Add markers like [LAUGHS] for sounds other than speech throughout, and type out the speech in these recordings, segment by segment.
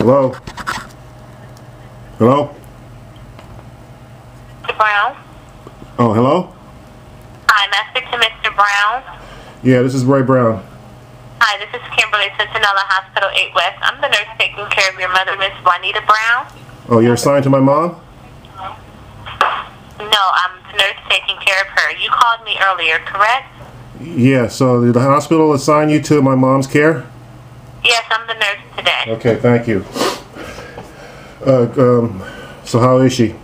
Hello? Hello? Mr. Brown? Oh, hello? Hi, I to Mr. Brown? Yeah, this is Ray Brown. Hi, this is Kimberly, Centinela Hospital 8 West. I'm the nurse taking care of your mother, Miss Juanita Brown. Oh, you're assigned to my mom? No, I'm the nurse taking care of her. You called me earlier, correct? Yeah, so did the hospital assign you to my mom's care? Yes, I'm the nurse today. Okay, thank you. Uh, um, so how is she?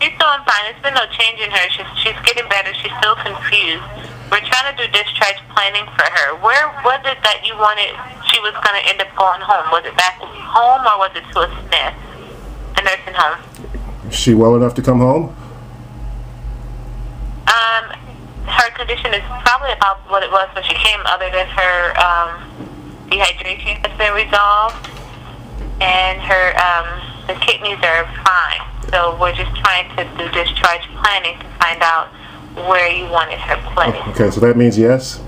She's doing fine. There's been no change in her. She's, she's getting better. She's still confused. We're trying to do discharge planning for her. Where was it that you wanted she was going to end up going home? Was it back home or was it to a SNF, a nursing home? Is she well enough to come home? Um, her condition is probably about what it was when she came, other than her um, dehydration has been resolved, and her um, the kidneys are fine. So we're just trying to do discharge planning to find out where you wanted her placed. Okay, so that means yes?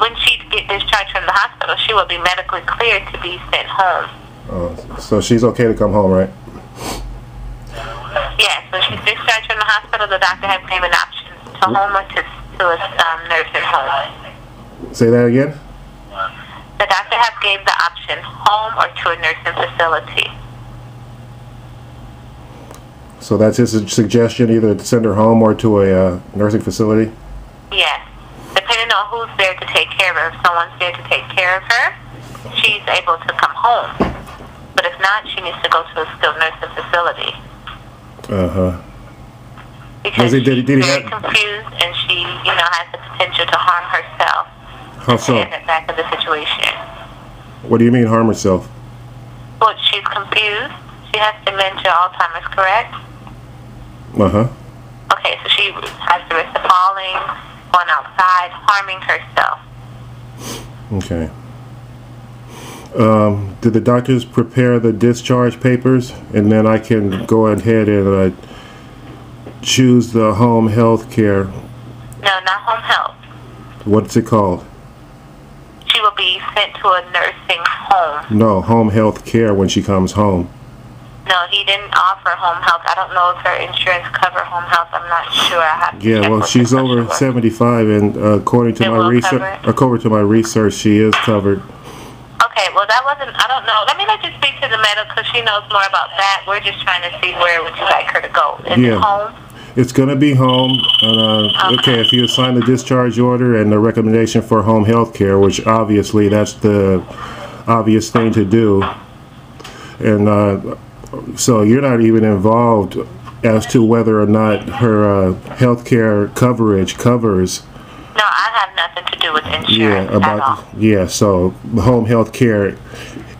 When she get discharged from the hospital, she will be medically cleared to be sent home. Uh, so she's okay to come home, right? Yes, when she's discharged from the hospital, the doctor has given options to home or to, to a um, nursing home. Say that again? The doctor has gave the option home or to a nursing facility. So that's his suggestion, either to send her home or to a uh, nursing facility? Yes. Depending on who's there to take care of her. If someone's there to take care of her, she's able to come home. But if not, she needs to go to a skilled nursing facility. Uh-huh. Because he- did he- she's did very have- confused and she, you know, has the potential to harm herself. How so? In the back of the situation. What do you mean harm herself? But she's confused. She has dementia, Alzheimer's, correct? Uh-huh. Okay, so she has the risk of falling, going outside, harming herself. Okay. Um, did the doctors prepare the discharge papers? And then I can go ahead and uh, choose the home health care. No, not home health. What's it called? Be sent to a nursing home. No, home health care when she comes home. No, he didn't offer home health. I don't know if her insurance cover home health. I'm not sure. I have Yeah, well, she's over worker. 75, and uh, according to It my research, according to my research, she is covered. Okay, well, that wasn't, I don't know. Let me let you speak to the medical because she knows more about that. We're just trying to see where would you like her to go. Is Yeah. home? It's gonna be home. Uh, okay, if you assign the discharge order and the recommendation for home health care, which obviously that's the obvious thing to do, and uh, so you're not even involved as to whether or not her uh, health care coverage covers. No, I have nothing to do with Yeah, insurance at all. about yeah. So home health care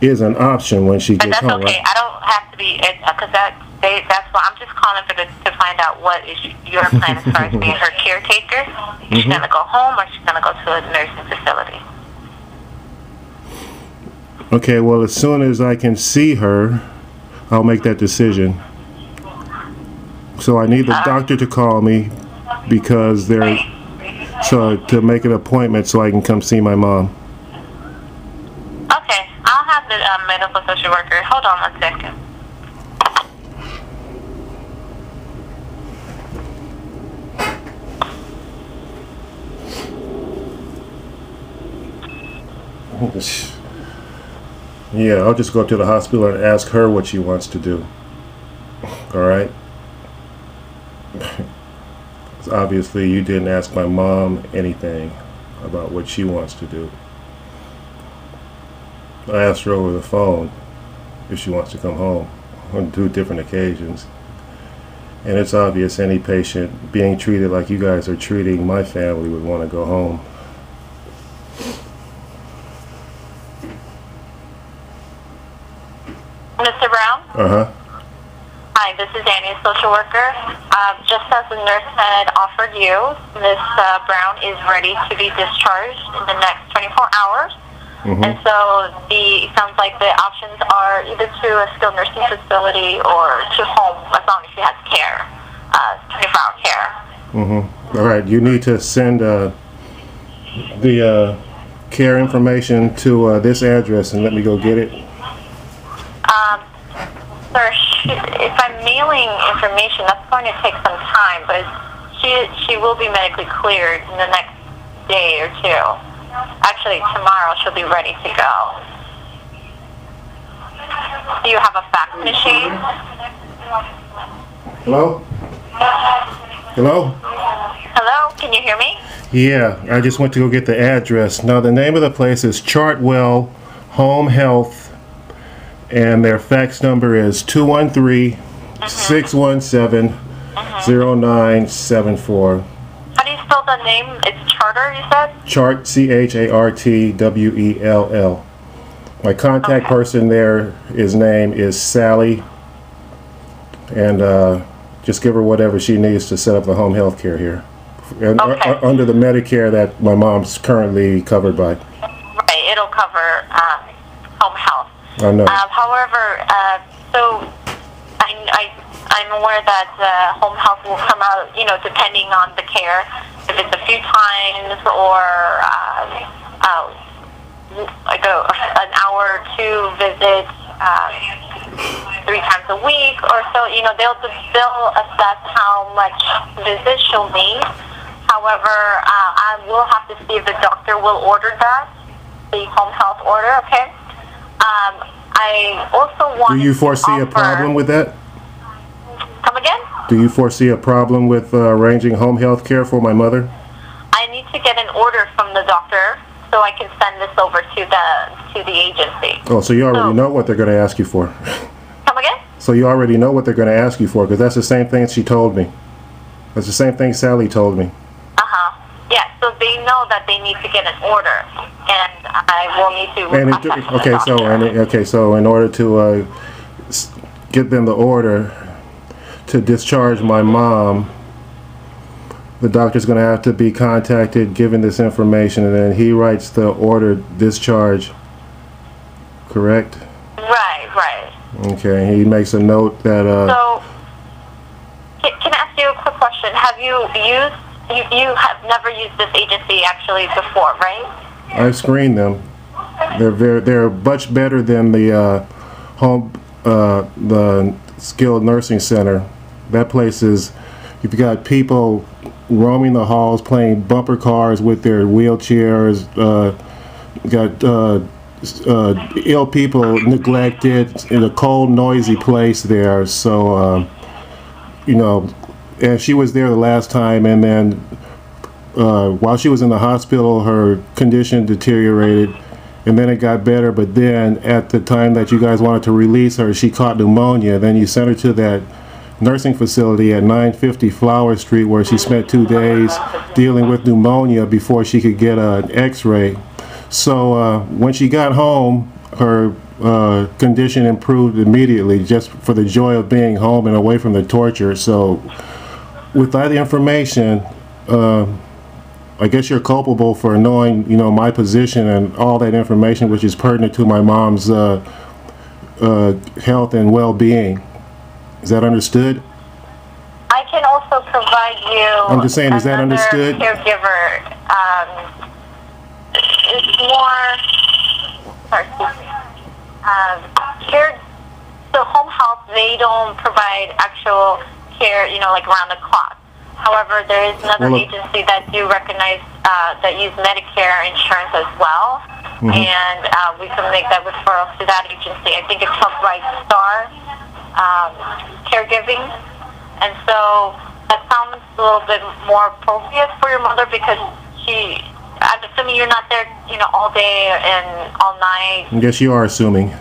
is an option when she But gets that's home. okay. Right? I don't have to be, because that, they, that's why I'm just calling for the, to find out what is your plan as far as being her caretaker. Is she going to go home or is she going to go to a nursing facility? Okay, well, as soon as I can see her, I'll make that decision. So I need the doctor to call me because they're so to make an appointment so I can come see my mom. Okay, I'll have the um, medical social worker. Hold on one second. Yeah, I'll just go to the hospital and ask her what she wants to do. All right. [LAUGHS] Obviously, you didn't ask my mom anything about what she wants to do. I asked her over the phone if she wants to come home on two different occasions. And it's obvious any patient being treated like you guys are treating my family would want to go home. Mr. Brown? Uh huh. Hi, this is Annie, social worker. Um, just as the nurse had offered you, Miss uh, Brown is ready to be discharged in the next 24 hours. And so the sounds like the options are either to a skilled nursing facility or to home, as long as she has care, uh, 24-hour care. Mm-hmm. All right, you need to send uh, the uh, care information to uh, this address and let me go get it? If I'm mailing information, that's going to take some time, but she she will be medically cleared in the next day or two. Actually, tomorrow she'll be ready to go. Do you have a fax machine? Hello? Hello? Hello, can you hear me? Yeah, I just went to go get the address. Now, the name of the place is Chartwell Home Health, and their fax number is 213 617 0974. How do you spell the name? It's Charter, you said? Chart, C H A R T W E L L. My contact Okay. person there, his name is Sally, and uh, just give her whatever she needs to set up the home health care here. And, uh, Okay. uh, under the Medicare that my mom's currently covered by. Right, it'll cover um. I know. Um, however, uh, so I, I, I'm aware that uh, home health will come out, you know, depending on the care. If it's a few times or um, uh, like a, an hour or two visits um, three times a week or so, you know, they'll they'll assess how much visits she'll need. However, uh, I will have to see if the doctor will order that, the home health order. Okay. Um, I also want. Do you foresee a problem with that? Come again? Do you foresee a problem with uh, arranging home health care for my mother? I need to get an order from the doctor so I can send this over to the to the agency. Oh, so you already Oh. know what they're going to ask you for. [LAUGHS] Come again? So you already know what they're going to ask you for because that's the same thing she told me. That's the same thing Sally told me. Uh huh. Yeah. So they know that they need to get an order, and I will need to. And it, okay, so and it, okay, so in order to uh, get them the order to discharge my mom, the doctor's going to have to be contacted, given this information, and then he writes the order discharge. Correct? Right. Right. Okay. He makes a note that uh, So, can, can I ask you a quick question? Have you used you, you have never used this agency actually before, right? I've screened them. They're very, they're much better than the uh, home, uh, the skilled nursing center. That place is, you've got people roaming the halls, playing bumper cars with their wheelchairs. Uh, got uh, uh, ill people neglected in a cold, noisy place there. So, um, you know, and she was there the last time, and then uh, while she was in the hospital, her condition deteriorated, and then it got better. But then, at the time that you guys wanted to release her, she caught pneumonia. Then you sent her to that nursing facility at 950 Flower Street, where she spent two days dealing with pneumonia before she could get an X-ray. So uh, when she got home, her uh, condition improved immediately, just for the joy of being home and away from the torture. So with that information. Uh, I guess you're culpable for knowing, you know, my position and all that information, which is pertinent to my mom's uh, uh, health and well-being. Is that understood? I can also provide you. I'm just saying, is that understood? Caregiver. Um, it's more. Sorry. Um, care. So home health, they don't provide actual care. You know, like around the clock. However, there is another Well, agency that do recognize uh, that use Medicare insurance as well, Mm-hmm. and uh, we can make that referral to that agency. I think it's called Bright Star um, Caregiving. And so that sounds a little bit more appropriate for your mother because she, I'm assuming you're not there, you know, all day and all night. Yes, you are assuming.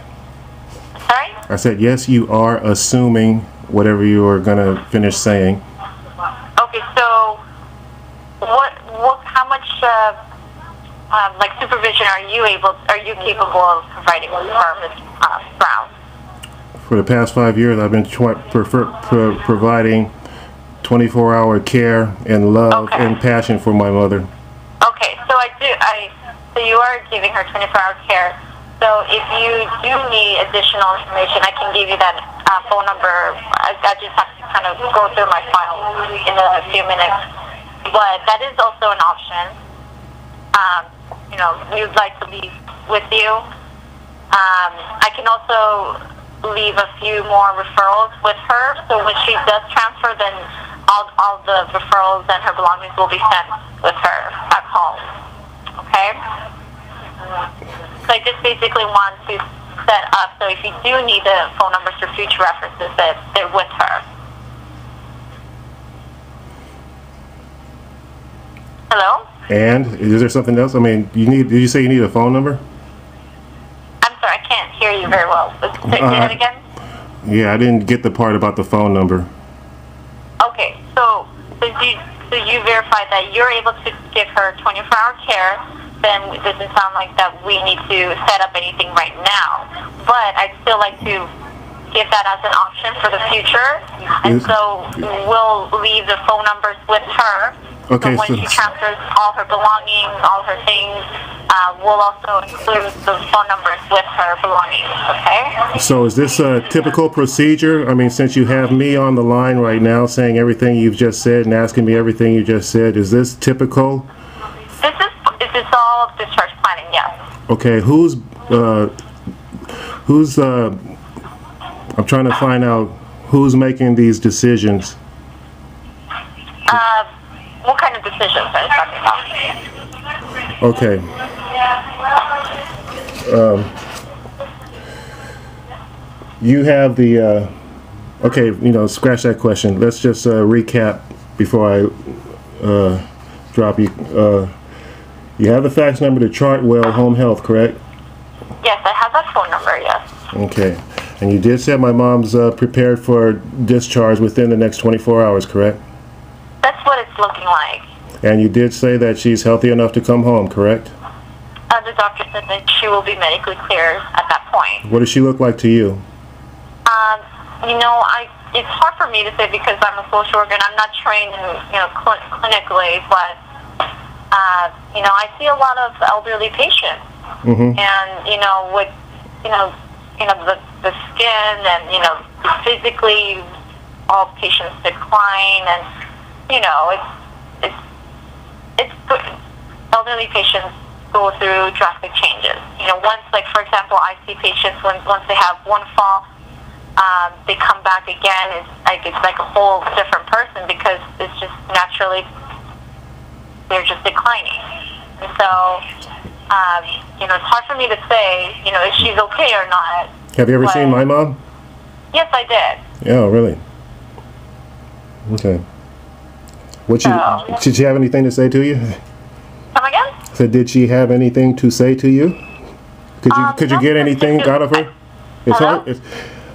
Sorry? I said, yes, you are assuming whatever you are going to finish saying. Okay, so what, what, how much, uh, um, like supervision are you able, are you capable of providing for Ms. Uh, Brown? For the past five years, I've been pro- providing 24-hour care and love Okay. and passion for my mother. Okay, so I do. I so you are giving her 24-hour care. So if you do need additional information, I can give you that uh, phone number. I, I just have to kind of go through my file in a few minutes. But that is also an option. Um, you know we would like to leave with you. Um, I can also leave a few more referrals with her. So when she does transfer, then all all the referrals and her belongings will be sent with her back home. Okay. So I just basically want to set up so if you do need the phone numbers for future references, that they're with her. Hello. And is there something else? I mean, you need. Did you say you need a phone number? I'm sorry, I can't hear you very well. Say say Uh, that again. Yeah, I didn't get the part about the phone number. Okay, so so you so you verified that you're able to give her 24-hour care. Then it doesn't sound like that we need to set up anything right now. But I'd still like to give that as an option for the future. And so we'll leave the phone numbers with her. Okay, so when so- she transfers all her belongings, all her things, uh, we'll also include the phone numbers with her belongings. Okay. So is this a typical procedure? I mean, since you have me on the line right now saying everything you've just said and asking me everything you just said, is this typical? This is this is all discharge planning. Yes. Okay, who's uh, who's uh, I'm trying to find out who's making these decisions. Uh, what kind of decisions are you talking about? Okay. Um, you have the uh, okay. You know, scratch that question. Let's just uh, recap before I uh, drop you. Uh, you have the fax number to Chartwell Home Health, correct? Yes, I have that phone number. Yes. Okay. And you did say my mom's uh, prepared for discharge within the next 24 hours, correct? That's what it's looking like. And you did say that she's healthy enough to come home, correct? Uh, the doctor said that she will be medically clear at that point. What does she look like to you? Um, you know, I it's hard for me to say because I'm a social worker and I'm not trained, in, you know, cl- clinically, but uh, you know, I see a lot of elderly patients, Mm-hmm. and you know, with you know, you know the the skin and you know physically, all patients decline, and you know, it's it's it's elderly patients go through drastic changes. You know, once like for example, I see patients when once they have one fall, um, they come back again. It's like it's like a whole different person because it's just naturally they're just declining. And so, um, you know, it's hard for me to say, you know, if she's okay or not. Have you ever seen my mom? Yes, I did. Yeah, really. Okay. What she, So- did she have anything to say to you? Come again? So did she have anything to say to you? Could you Um, could you get anything out of her? It's Hello? hard. It's,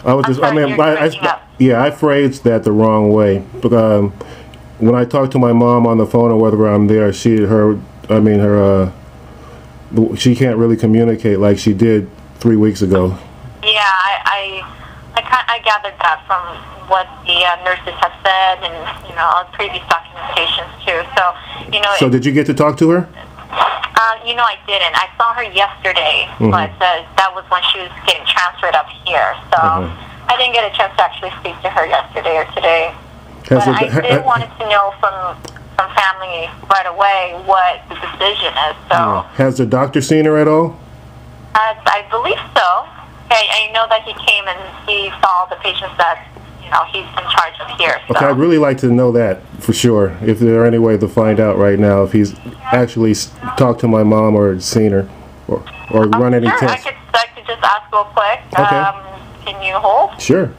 I was I'm just. I mean, I, I, yeah, I phrased that the wrong way. But um, when I talked to my mom on the phone or whether I'm there, she her. I mean, her. Uh, she can't really communicate like she did three weeks ago. Yeah, I, I, I, kind I gathered that from what the uh, nurses have said and, you know, previous documentations too. So, you know, So it, did you get to talk to her? uh, you know, I didn't. I saw her yesterday, Mhm. but uh, that was when she was getting transferred up here. So Mhm. I didn't get a chance to actually speak to her yesterday or today. Has But the- I did wanted to know from from family right away what the decision is. So Has the doctor seen her at all? uh, I believe so. I, I know that he came and he saw the patients that you know he's in charge of here. So. Okay, I'd really like to know that for sure. If there any way to find out right now if he's actually talked to my mom or seen her or, or run any sure, I tests. could I could just ask real quick. Okay. Um, can you hold? Sure.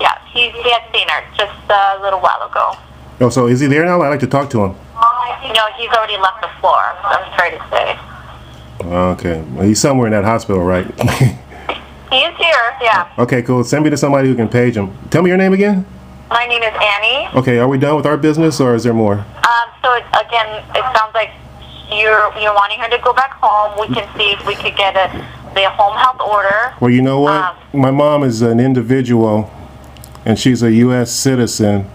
Yeah, he, he had seen her just a little while ago. Oh, so is he there now? I'd like to talk to him. No, he's already left the floor. I'm sorry to say. Okay, well, he's somewhere in that hospital, right? [LAUGHS] He is here. Yeah. okay, cool. Send me to somebody who can page him. Tell me your name again. My name is Annie. Okay, are we done with our business or is there more? Um, so it, again, it sounds like you're you're wanting her to go back home. We can see if we could get a the home health order. Well, you know what? Um, My mom is an individual, and she's a U.S. citizen,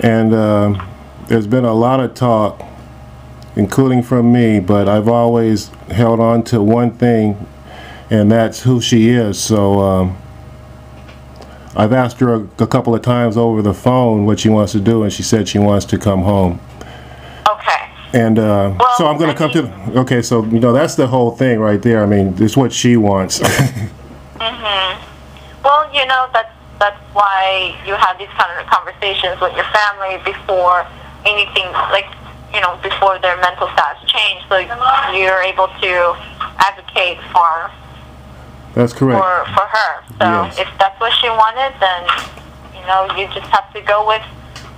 And uh, there's been a lot of talk, including from me, but I've always held on to one thing, and that's who she is. So um, I've asked her a, a couple of times over the phone what she wants to do, and she said she wants to come home. Okay. And uh, Well, so I'm going to come to. Okay, so you know that's the whole thing right there. I mean, it's what she wants. [LAUGHS] mhm. Well, you know that's that's why you have these kind of conversations with your family before anything like you know before their mental status change, so you're able to advocate for that's correct. for for her. So Yes. if that's what she wanted, then you know you just have to go with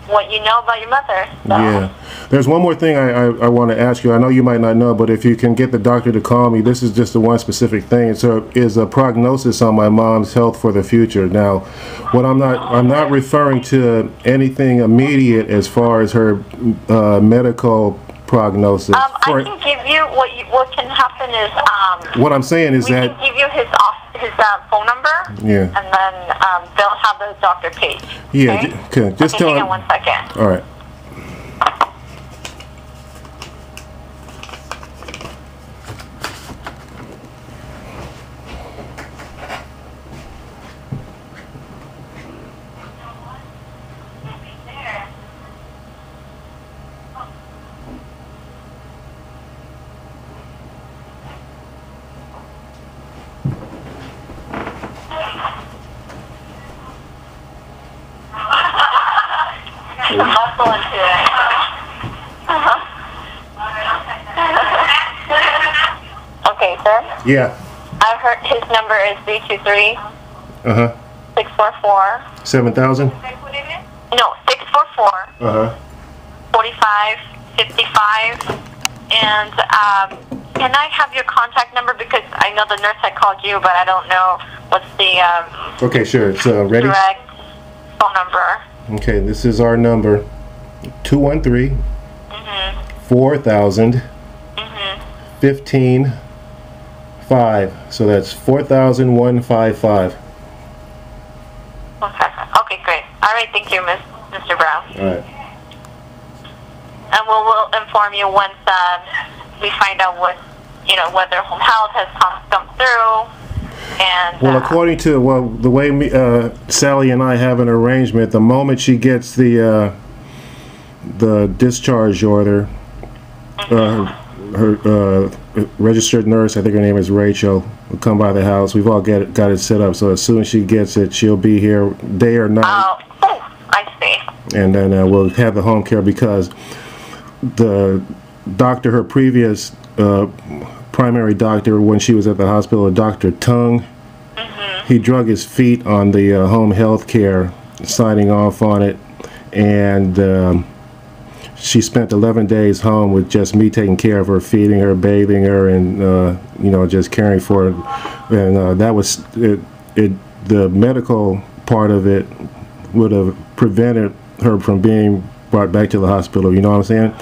what you know about your mother. So. Yeah. There's one more thing I, I, I want to ask you. I know you might not know, but if you can get the doctor to call me, this is just the one specific thing. It's a, is a prognosis on my mom's health for the future. Now, what I'm not I'm not referring to anything immediate as far as her uh, medical prognosis. Um, I can give you what you, what can happen is um, what I'm saying is we that can give you his off his uh, phone number. Yeah. And then um, they'll have the doctor page. yeah, Okay? just okay, tell hang on one second. All right. Muscle into it. okay, sir. Yeah. I heard his number is three two three Uh huh. six four four. Seven thousand. No, six four four. Uh huh. 45, 55. And um, can I have your contact number? Because I know the nurse had called you, but I don't know what's the um, Okay, sure. It's uh, ready. direct phone number. Okay, this is our number 213 4000 15 5. So that's 4155. Okay, okay, great. All right, thank you, Miss, Mr. Brown. All right. And we'll, we'll inform you once um, we find out what, you know, whether home health has come, come through. And Well, uh, according to well, the way me, uh, Sally and I have an arrangement, the moment she gets the uh, the discharge order, uh, her uh, registered nurse, I think her name is Rachel, will come by the house. We've all got it, got it set up, so as soon as she gets it, she'll be here day or night. oh, oh, I see. and then uh, we'll have the home care because the doctor, her previous uh, primary doctor, when she was at the hospital, Dr. Tung, he drug his feet on the uh, home health care, signing off on it, and um, she spent 11 days home with just me taking care of her, feeding her, bathing her, and uh, you know just caring for her, and uh, that was it, it. The medical part of it would have prevented her from being brought back to the hospital. You know what I'm saying?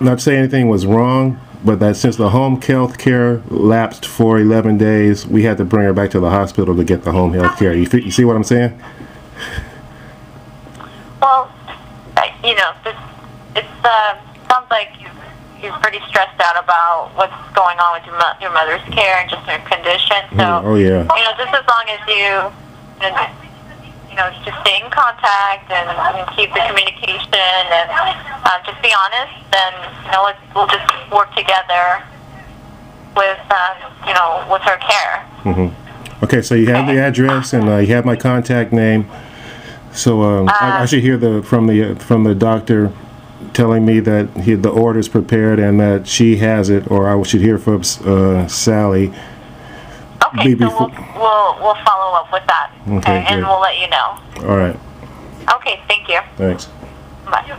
Not saying anything was wrong, but that since the home health care lapsed for 11 days, we had to bring her back to the hospital to get the home health care. You, you see what I'm saying? Well, you know, it's uh, sounds like you you're pretty stressed out about what's going on with your, mo- your mother's care and just her condition. So, Oh, yeah. you know, just as long as you, you know, you know, just stay in contact and, and keep the communication and uh, just be honest, then you know, let's we'll just work together with uh, you know with her care. Mhm. Okay, so you have the address and uh, you have my contact name. So um, I, I should hear the from the uh, from the doctor telling me that he, the order's prepared and that she has it, or I should hear from uh, Sally. Okay, Be so we'll, we'll we'll follow up with that. Okay, and good. we'll let you know. All right, Okay, thank you. thanks. Bye.